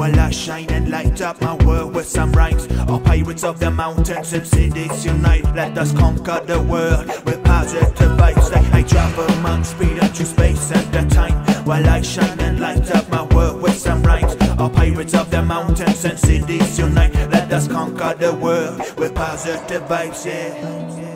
While I shine and light up my world with some rhymes. All pirates of the mountains and cities unite. Let us conquer the world with positive vibes. Like I travel among speed into space and the time. While I shine and light up my world with some rhymes. All pirates of the mountains and cities unite. Let us conquer the world with positive vibes, yeah.